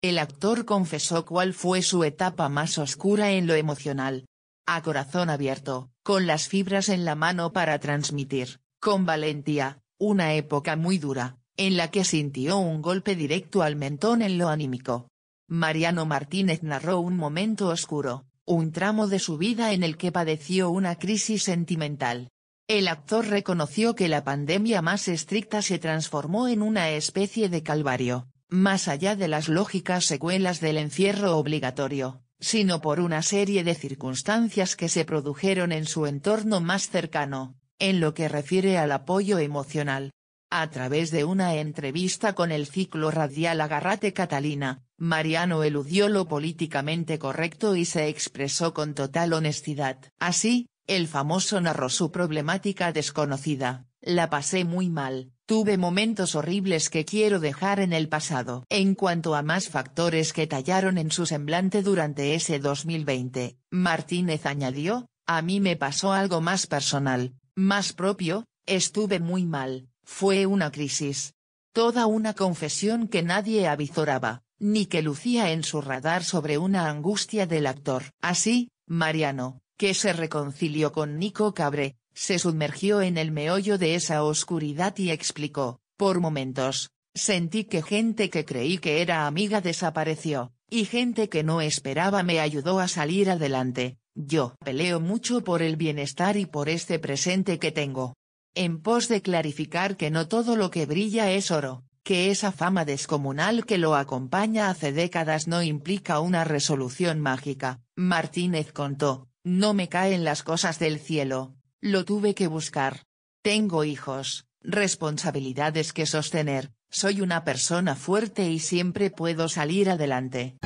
el actor confesó cuál fue su etapa más oscura en lo emocional. A corazón abierto, con las fibras en la mano para transmitir, con valentía, una época muy dura, en la que sintió un golpe directo al mentón en lo anímico. Mariano Martínez narró un momento oscuro, un tramo de su vida en el que padeció una crisis sentimental. El actor reconoció que la pandemia más estricta se transformó en una especie de calvario, más allá de las lógicas secuelas del encierro obligatorio, sino por una serie de circunstancias que se produjeron en su entorno más cercano, en lo que refiere al apoyo emocional. A través de una entrevista con el ciclo radial Agarrate Catalina, Mariano eludió lo políticamente correcto y se expresó con total honestidad. Así, el famoso narró su problemática desconocida, la pasé muy mal, tuve momentos horribles que quiero dejar en el pasado. En cuanto a más factores que tallaron en su semblante durante ese 2020, Martínez añadió, a mí me pasó algo más personal, más propio, estuve muy mal, fue una crisis. Toda una confesión que nadie avizoraba, ni que lucía en su radar sobre una angustia del actor. Así, Mariano, que se reconcilió con Nico Cabre, se sumergió en el meollo de esa oscuridad y explicó, por momentos, sentí que gente que creí que era amiga desapareció, y gente que no esperaba me ayudó a salir adelante, yo peleo mucho por el bienestar y por este presente que tengo. En pos de clarificar que no todo lo que brilla es oro, que esa fama descomunal que lo acompaña hace décadas no implica una resolución mágica, Martínez contó, no me caen las cosas del cielo, lo tuve que buscar. Tengo hijos, responsabilidades que sostener, soy una persona fuerte y siempre puedo salir adelante.